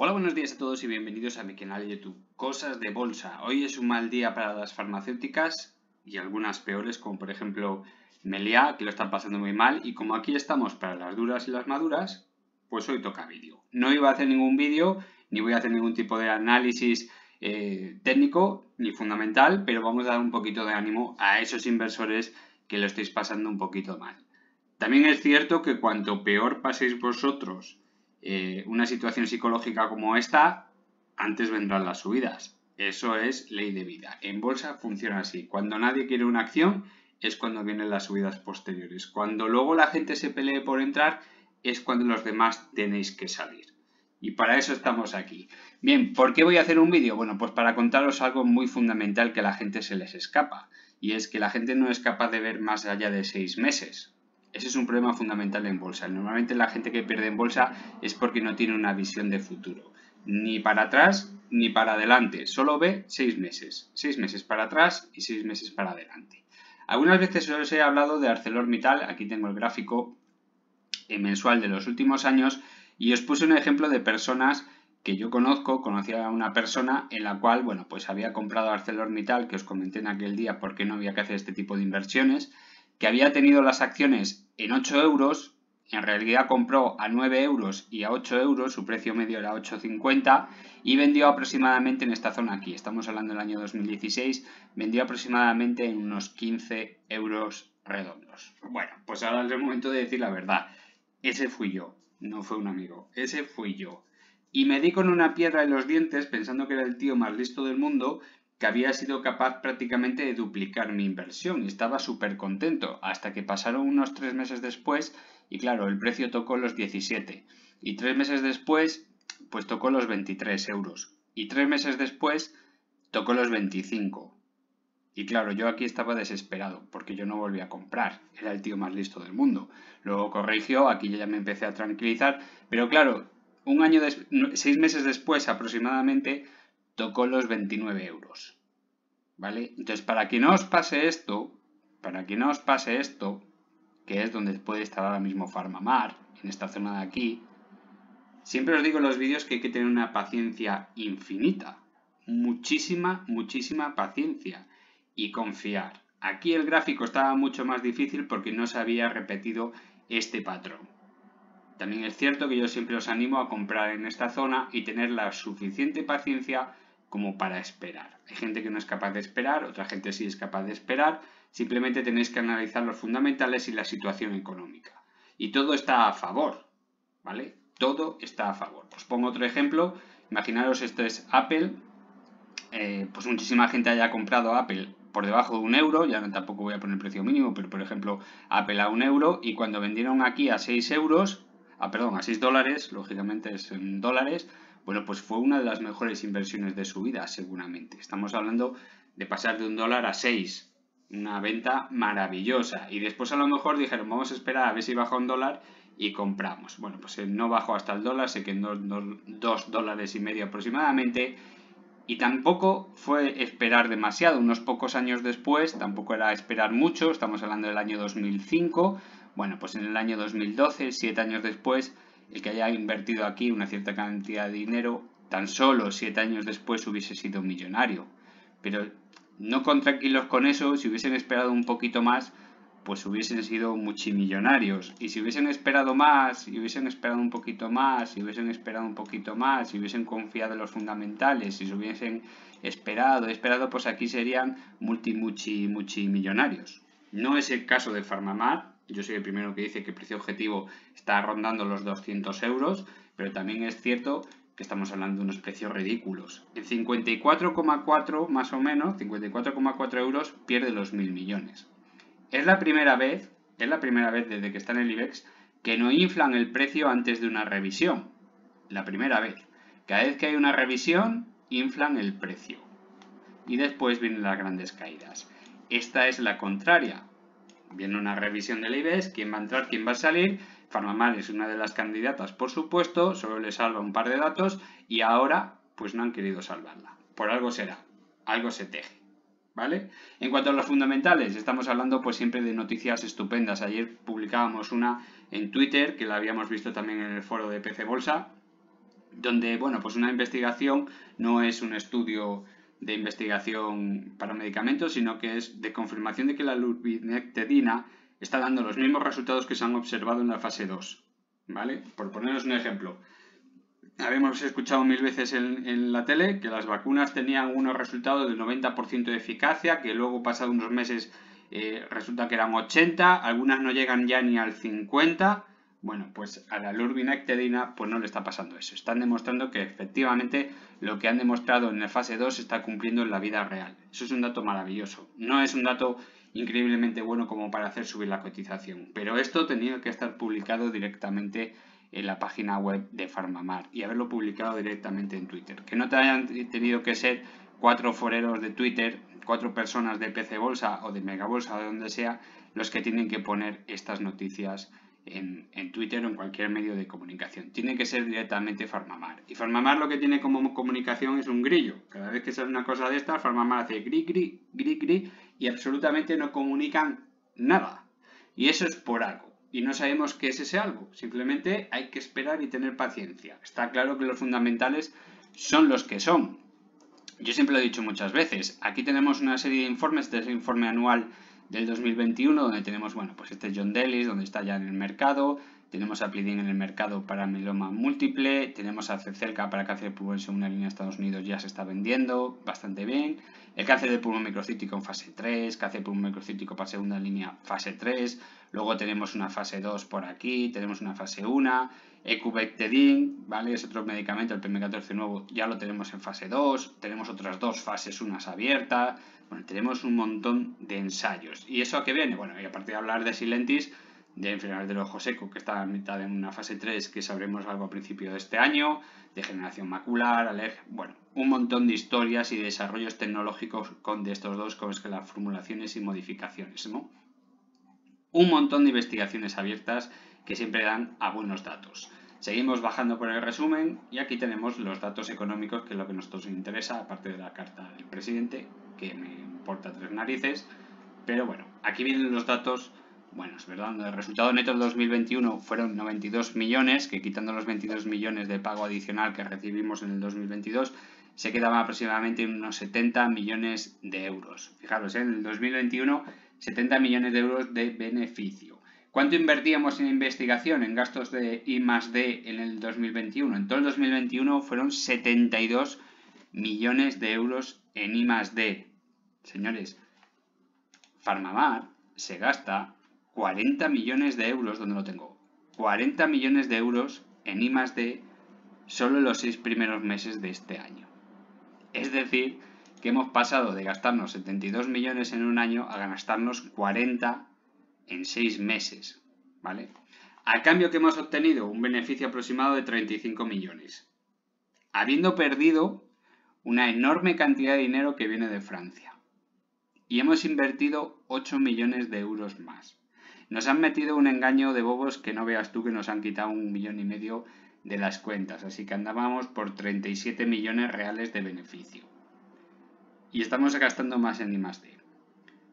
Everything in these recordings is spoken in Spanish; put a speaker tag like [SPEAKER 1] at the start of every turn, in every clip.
[SPEAKER 1] Hola, buenos días a todos y bienvenidos a mi canal de YouTube Cosas de Bolsa. Hoy es un mal día para las farmacéuticas y algunas peores, como por ejemplo Melia, que lo están pasando muy mal. Y como aquí estamos para las duras y las maduras, pues hoy toca vídeo. No iba a hacer ningún vídeo, ni voy a hacer ningún tipo de análisis eh, técnico ni fundamental, pero vamos a dar un poquito de ánimo a esos inversores que lo estáis pasando un poquito mal. También es cierto que cuanto peor paséis vosotros eh, una situación psicológica como esta, antes vendrán las subidas. Eso es ley de vida. En bolsa funciona así. Cuando nadie quiere una acción es cuando vienen las subidas posteriores. Cuando luego la gente se pelee por entrar es cuando los demás tenéis que salir. Y para eso estamos aquí. Bien, ¿por qué voy a hacer un vídeo? Bueno, pues para contaros algo muy fundamental que a la gente se les escapa. Y es que la gente no es capaz de ver más allá de seis meses. Ese es un problema fundamental en bolsa. Normalmente la gente que pierde en bolsa es porque no tiene una visión de futuro. Ni para atrás ni para adelante. Solo ve seis meses. Seis meses para atrás y seis meses para adelante. Algunas veces os he hablado de ArcelorMittal. Aquí tengo el gráfico mensual de los últimos años y os puse un ejemplo de personas que yo conozco, conocía a una persona en la cual, bueno, pues había comprado ArcelorMittal, que os comenté en aquel día por qué no había que hacer este tipo de inversiones, que había tenido las acciones en 8 euros, en realidad compró a 9 euros y a 8 euros, su precio medio era 8,50 y vendió aproximadamente en esta zona aquí, estamos hablando del año 2016, vendió aproximadamente en unos 15 euros redondos. Bueno, pues ahora es el momento de decir la verdad, ese fui yo, no fue un amigo, ese fui yo. Y me di con una piedra en los dientes pensando que era el tío más listo del mundo que había sido capaz prácticamente de duplicar mi inversión y estaba súper contento hasta que pasaron unos tres meses después y claro, el precio tocó los 17 y tres meses después pues tocó los 23 euros. Y tres meses después tocó los 25 y claro, yo aquí estaba desesperado porque yo no volví a comprar, era el tío más listo del mundo. Luego corrigió, aquí ya me empecé a tranquilizar, pero claro, un año, seis meses después aproximadamente, tocó los 29 euros. ¿Vale? Entonces, para que no os pase esto, para que no os pase esto, que es donde puede estar ahora mismo Farmamar, en esta zona de aquí, siempre os digo en los vídeos que hay que tener una paciencia infinita. Muchísima, muchísima paciencia. Y confiar. Aquí el gráfico estaba mucho más difícil porque no se había repetido este patrón. También es cierto que yo siempre os animo a comprar en esta zona y tener la suficiente paciencia como para esperar. Hay gente que no es capaz de esperar, otra gente sí es capaz de esperar, simplemente tenéis que analizar los fundamentales y la situación económica. Y todo está a favor, ¿vale? Todo está a favor. Os pongo otro ejemplo, imaginaros esto es Apple, eh, pues muchísima gente haya comprado Apple por debajo de un euro, ya no, tampoco voy a poner precio mínimo, pero por ejemplo Apple a un euro y cuando vendieron aquí a 6 euros, ah, perdón, a 6 dólares, lógicamente es en dólares, bueno, pues fue una de las mejores inversiones de su vida, seguramente. Estamos hablando de pasar de un dólar a 6, una venta maravillosa. Y después a lo mejor dijeron, vamos a esperar a ver si baja un dólar y compramos. Bueno, pues no bajó hasta el dólar, se quedó en 2 dólares y medio aproximadamente. Y tampoco fue esperar demasiado, unos pocos años después, tampoco era esperar mucho, estamos hablando del año 2005, bueno, pues en el año 2012, siete años después, el que haya invertido aquí una cierta cantidad de dinero, tan solo siete años después hubiese sido millonario. Pero no tranquilos con eso, si hubiesen esperado un poquito más, pues hubiesen sido multimillonarios. Y si hubiesen esperado más, y hubiesen esperado un poquito más, y hubiesen esperado un poquito más, y hubiesen confiado en los fundamentales, si se hubiesen esperado, esperado, pues aquí serían multi, multi, multimillonarios. No es el caso de Farmamar, yo soy el primero que dice que el precio objetivo está rondando los 200 euros, pero también es cierto que estamos hablando de unos precios ridículos. En 54,4 más o menos, 54,4 euros pierde los mil millones. Es la primera vez, es la primera vez desde que está en el IBEX que no inflan el precio antes de una revisión. La primera vez. Cada vez que hay una revisión, inflan el precio. Y después vienen las grandes caídas. Esta es la contraria viene una revisión del IBEX, quién va a entrar, quién va a salir. Farmamar es una de las candidatas, por supuesto, solo le salva un par de datos y ahora pues no han querido salvarla. Por algo será, algo se teje. ¿Vale? En cuanto a los fundamentales, estamos hablando pues siempre de noticias estupendas. Ayer publicábamos una en Twitter, que la habíamos visto también en el foro de PC Bolsa, donde, bueno, pues una investigación no es un estudio de investigación para medicamentos, sino que es de confirmación de que la lurbinectedina está dando los mismos resultados que se han observado en la fase 2. ¿Vale? Por poneros un ejemplo. Habíamos escuchado mil veces en, la tele que las vacunas tenían unos resultados del 90% de eficacia, que luego pasado unos meses eh, resulta que eran 80, algunas no llegan ya ni al 50. Bueno, pues a la lurbinectedina pues no le está pasando eso. Están demostrando que efectivamente lo que han demostrado en la fase 2 está cumpliendo en la vida real. Eso es un dato maravilloso. No es un dato increíblemente bueno como para hacer subir la cotización. Pero esto tenía que estar publicado directamente en la página web de Farmamar y haberlo publicado directamente en Twitter. Que no te hayan tenido que ser cuatro foreros de Twitter, cuatro personas de PC Bolsa o de Mega Bolsa o de donde sea, los que tienen que poner estas noticias en, Twitter o en cualquier medio de comunicación. Tiene que ser directamente Farmamar. Y Farmamar lo que tiene como comunicación es un grillo. Cada vez que sale una cosa de esta, Farmamar hace gri, gri, gri, gri y absolutamente no comunican nada. Y eso es por algo. Y no sabemos qué es ese algo. Simplemente hay que esperar y tener paciencia. Está claro que los fundamentales son los que son. Yo siempre lo he dicho muchas veces. Aquí tenemos una serie de informes. Este es el informe anual del 2021, donde tenemos, bueno, pues este John Delis, donde está ya en el mercado, tenemos a Plidin en el mercado para meloma múltiple, tenemos a Cerca para cáncer de pulmón en segunda línea en Estados Unidos, ya se está vendiendo bastante bien, el cáncer de pulmón microcítico en fase 3, cáncer de pulmón microcítico para segunda línea fase 3, luego tenemos una fase 2 por aquí, tenemos una fase 1, Ecubectedin, ¿vale? Es otro medicamento, el PM14 nuevo, ya lo tenemos en fase 2, tenemos otras dos fases, unas abiertas, bueno, tenemos un montón de ensayos. ¿Y eso a qué viene? Bueno, y aparte de hablar de Silentis, de enfermedades del ojo seco, que está a mitad en una fase 3, que sabremos algo a principio de este año, degeneración macular, alergia, bueno, un montón de historias y desarrollos tecnológicos con de estos dos, que las formulaciones y modificaciones, ¿no? Un montón de investigaciones abiertas que siempre dan a buenos datos. Seguimos bajando por el resumen y aquí tenemos los datos económicos, que es lo que nos interesa, aparte de la carta del presidente, que me importa tres narices. Pero bueno, aquí vienen los datos buenos, ¿verdad? El resultado neto del 2021 fueron 92 millones, que quitando los 22 millones de pago adicional que recibimos en el 2022, se quedaban aproximadamente unos 70 millones de euros. Fijaros, ¿eh? en el 2021, 70 millones de euros de beneficio. ¿Cuánto invertíamos en investigación, en gastos de I más D en el 2021? En todo el 2021 fueron 72 millones de euros en I más D. Señores, Farmamar se gasta 40 millones de euros, ¿dónde lo tengo? 40 millones de euros en I más D solo en los seis primeros meses de este año. Es decir, que hemos pasado de gastarnos 72 millones en un año a gastarnos 40 en seis meses, ¿vale? A cambio que hemos obtenido un beneficio aproximado de 35 millones, habiendo perdido una enorme cantidad de dinero que viene de Francia. Y hemos invertido 8 millones de euros más. Nos han metido un engaño de bobos que no veas tú que nos han quitado un millón y medio de las cuentas, así que andábamos por 37 millones reales de beneficio. Y estamos gastando más en I+D.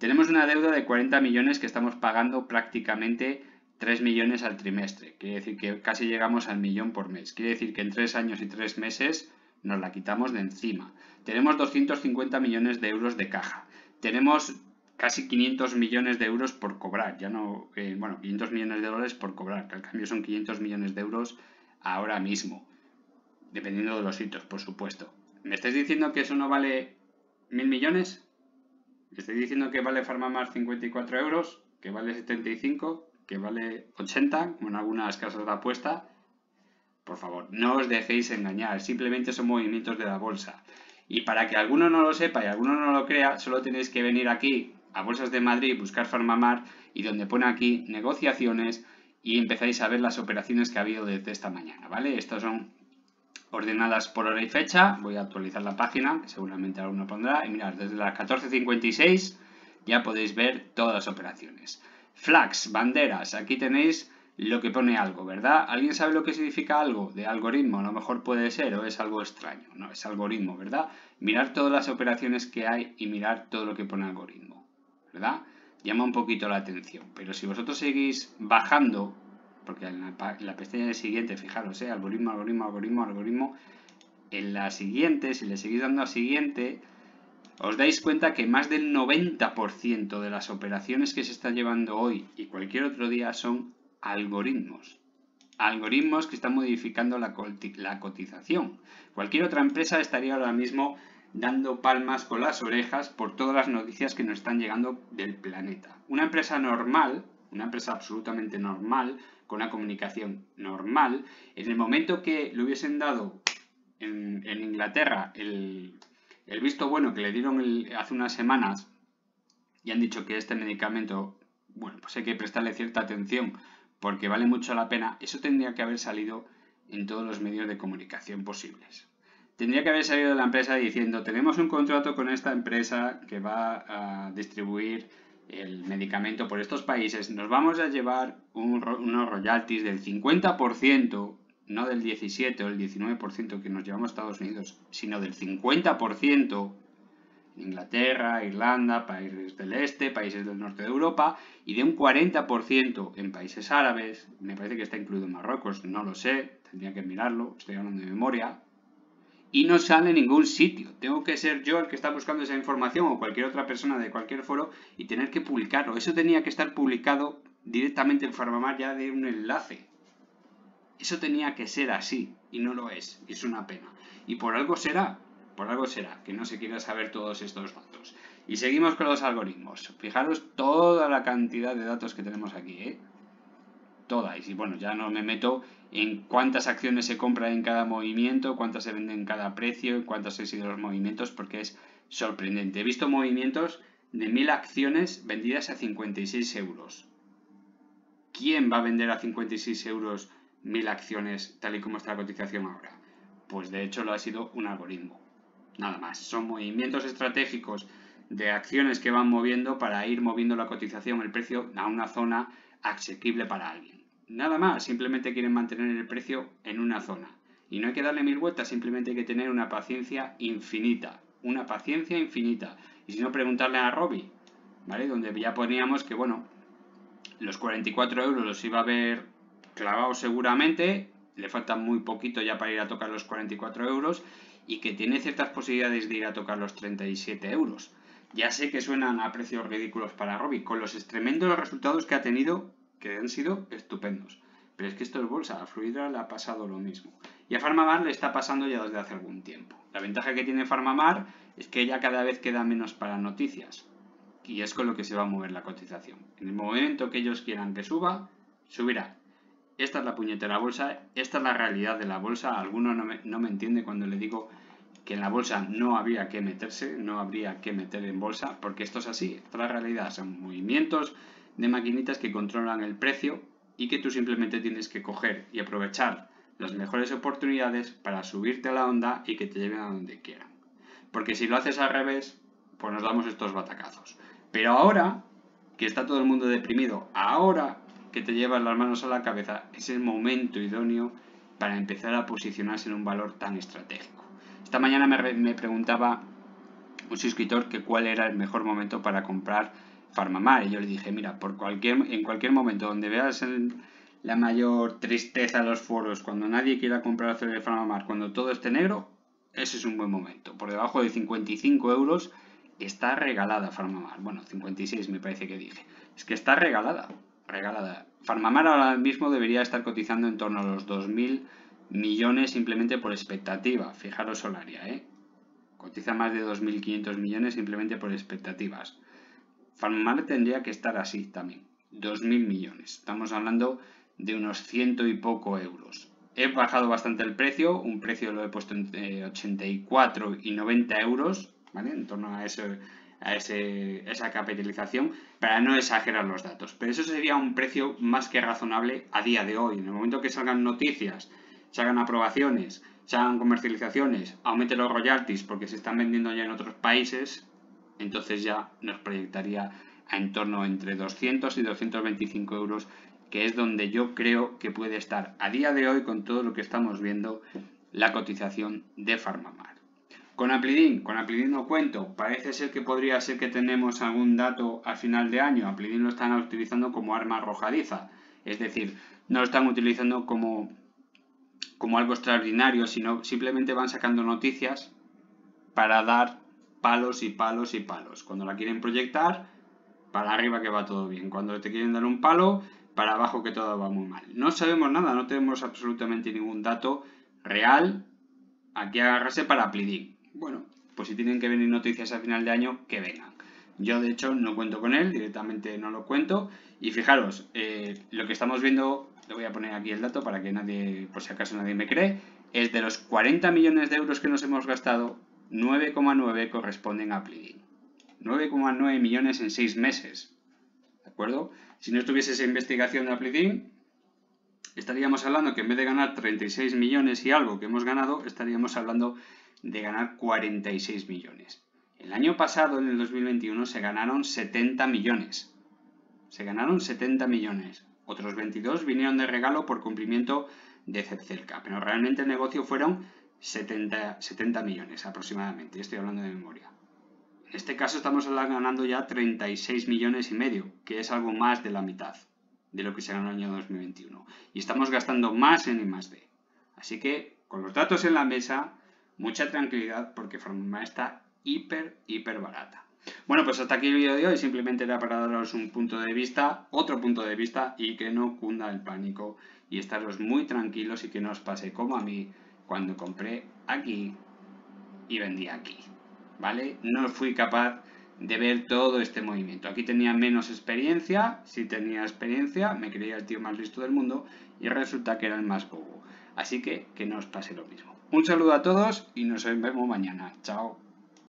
[SPEAKER 1] Tenemos una deuda de 40 millones que estamos pagando prácticamente 3 millones al trimestre. Quiere decir que casi llegamos al millón por mes. Quiere decir que en 3 años y 3 meses nos la quitamos de encima. Tenemos 250 millones de euros de caja. Tenemos casi 500 millones de euros por cobrar. Ya no, eh, bueno, 500 millones de dólares por cobrar, que al cambio son 500 millones de euros ahora mismo. Dependiendo de los hitos, por supuesto. ¿Me estáis diciendo que eso no vale mil millones? Estoy diciendo que vale Farmamar 54 euros, que vale 75, que vale 80, como en algunas casas de apuesta. Por favor, no os dejéis engañar, simplemente son movimientos de la bolsa. Y para que alguno no lo sepa y alguno no lo crea, solo tenéis que venir aquí a Bolsas de Madrid, buscar Farmamar y donde pone aquí negociaciones y empezáis a ver las operaciones que ha habido desde esta mañana, ¿vale? Estas son ordenadas por hora y fecha. Voy a actualizar la página, que seguramente alguno pondrá. Y mirad, desde las 14.56 ya podéis ver todas las operaciones. Flags, banderas, aquí tenéis lo que pone algo, ¿verdad? ¿Alguien sabe lo que significa algo? De algoritmo, a lo mejor puede ser o es algo extraño. No, es algoritmo, ¿verdad? Mirar todas las operaciones que hay y mirar todo lo que pone algoritmo, ¿verdad? Llama un poquito la atención. Pero si vosotros seguís bajando porque en la, pestaña siguiente, fijaros, ¿eh? algoritmo, algoritmo, algoritmo, algoritmo, en la siguiente, si le seguís dando a siguiente, os dais cuenta que más del 90% de las operaciones que se están llevando hoy y cualquier otro día son algoritmos. Algoritmos que están modificando la cotización. Cualquier otra empresa estaría ahora mismo dando palmas con las orejas por todas las noticias que nos están llegando del planeta. Una empresa normal, una empresa absolutamente normal, con una comunicación normal, en el momento que le hubiesen dado en, Inglaterra el, visto bueno que le dieron hace unas semanas y han dicho que este medicamento, bueno, pues hay que prestarle cierta atención porque vale mucho la pena, eso tendría que haber salido en todos los medios de comunicación posibles. Tendría que haber salido de la empresa diciendo, tenemos un contrato con esta empresa que va a distribuir el medicamento por estos países, nos vamos a llevar unos royalties del 50%, no del 17 o el 19% que nos llevamos a Estados Unidos, sino del 50%, Inglaterra, Irlanda, países del este, países del norte de Europa, y de un 40% en países árabes, me parece que está incluido Marruecos, no lo sé, tendría que mirarlo, estoy hablando de memoria, y no sale en ningún sitio. Tengo que ser yo el que está buscando esa información o cualquier otra persona de cualquier foro y tener que publicarlo. Eso tenía que estar publicado directamente en Farmamar ya de un enlace. Eso tenía que ser así y no lo es. Es una pena. Y por algo será, por algo será que no se quiera saber todos estos datos. Y seguimos con los algoritmos. Fijaros toda la cantidad de datos que tenemos aquí, ¿eh? Todas. Y bueno, ya no me meto en cuántas acciones se compran en cada movimiento, cuántas se venden en cada precio, cuántos han sido los movimientos, porque es sorprendente. He visto movimientos de mil acciones vendidas a 56 euros. ¿Quién va a vender a 56 euros mil acciones tal y como está la cotización ahora? Pues de hecho lo ha sido un algoritmo. Nada más. Son movimientos estratégicos de acciones que van moviendo para ir moviendo la cotización, el precio a una zona asequible para alguien. Nada más, simplemente quieren mantener el precio en una zona. Y no hay que darle mil vueltas, simplemente hay que tener una paciencia infinita. Una paciencia infinita. Y si no, preguntarle a Robbie, ¿vale? Donde ya poníamos que, bueno, los 44 euros los iba a ver clavados seguramente, le falta muy poquito ya para ir a tocar los 44 euros y que tiene ciertas posibilidades de ir a tocar los 37 euros. Ya sé que suenan a precios ridículos para Robbie, con los tremendos resultados que ha tenido que han sido estupendos. Pero es que esto es bolsa, a Fluidra le ha pasado lo mismo. Y a Farmamar le está pasando ya desde hace algún tiempo. La ventaja que tiene Farmamar es que ya cada vez queda menos para noticias. Y es con lo que se va a mover la cotización. En el momento que ellos quieran que suba, subirá. Esta es la puñetera bolsa, esta es la realidad de la bolsa. Alguno no me, no me entiende cuando le digo que en la bolsa no habría que meterse, no habría que meter en bolsa, porque esto es así, esta es la realidad, son movimientos de maquinitas que controlan el precio y que tú simplemente tienes que coger y aprovechar las mejores oportunidades para subirte a la onda y que te lleven a donde quieran. Porque si lo haces al revés, pues nos damos estos batacazos. Pero ahora que está todo el mundo deprimido, ahora que te llevas las manos a la cabeza, es el momento idóneo para empezar a posicionarse en un valor tan estratégico. Esta mañana me, preguntaba un suscriptor que cuál era el mejor momento para comprar Farmamar. Y yo le dije, mira, por cualquier, en cualquier momento donde veas la mayor tristeza en los foros, cuando nadie quiera comprar acciones de Farmamar, cuando todo esté negro, ese es un buen momento. Por debajo de 55 euros está regalada Farmamar. Bueno, 56 me parece que dije. Es que está regalada, regalada. Farmamar ahora mismo debería estar cotizando en torno a los 2.000 millones simplemente por expectativa. Fijaros Solaria, ¿eh? Cotiza más de 2.500 millones simplemente por expectativas. Farmamar tendría que estar así también, 2.000 millones. Estamos hablando de unos ciento y poco euros. He bajado bastante el precio, un precio lo he puesto entre 84 y 90 euros, ¿vale? En torno a, ese, a ese, esa capitalización, para no exagerar los datos. Pero eso sería un precio más que razonable a día de hoy. En el momento que salgan noticias, salgan aprobaciones, salgan comercializaciones, aumenten los royalties porque se están vendiendo ya en otros países, entonces ya nos proyectaría a en torno entre 200 y 225 euros, que es donde yo creo que puede estar a día de hoy con todo lo que estamos viendo la cotización de Farmamar. Con Aplidin, con Aplidin no cuento, parece ser que podría ser que tenemos algún dato al final de año, Aplidin lo están utilizando como arma arrojadiza, es decir, no lo están utilizando como, como algo extraordinario, sino simplemente van sacando noticias para dar palos y palos y palos. Cuando la quieren proyectar, para arriba que va todo bien. Cuando te quieren dar un palo, para abajo que todo va muy mal. No sabemos nada, no tenemos absolutamente ningún dato real aquí agarrarse para Plidin. Bueno, pues si tienen que venir noticias a final de año, que vengan. Yo de hecho no cuento con él, directamente no lo cuento. Y fijaros, eh, lo que estamos viendo, le voy a poner aquí el dato para que nadie, por si acaso nadie me cree, es de los 40 millones de euros que nos hemos gastado, 9,9 corresponden a Plidin. 9,9 millones en 6 meses. ¿De acuerdo? Si no estuviese esa investigación de Plidin, estaríamos hablando que en vez de ganar 36 millones y algo que hemos ganado, estaríamos hablando de ganar 46 millones. El año pasado, en el 2021, se ganaron 70 millones. Se ganaron 70 millones. Otros 22 vinieron de regalo por cumplimiento de Cepcelca. Pero realmente el negocio fueron 70, 70 millones aproximadamente. Estoy hablando de memoria. En este caso estamos ganando ya 36 millones y medio, que es algo más de la mitad de lo que se ganó en el año 2021. Y estamos gastando más en I+D. Así que, con los datos en la mesa, mucha tranquilidad porque Forma está hiper, hiper barata. Bueno, pues hasta aquí el vídeo de hoy. Simplemente era para daros un punto de vista, otro punto de vista y que no cunda el pánico y estaros muy tranquilos y que no os pase como a mí cuando compré aquí y vendí aquí. ¿Vale? No fui capaz de ver todo este movimiento. Aquí tenía menos experiencia, si tenía experiencia, me creía el tío más listo del mundo y resulta que era el más bobo. Así que que no os pase lo mismo. Un saludo a todos y nos vemos mañana. Chao.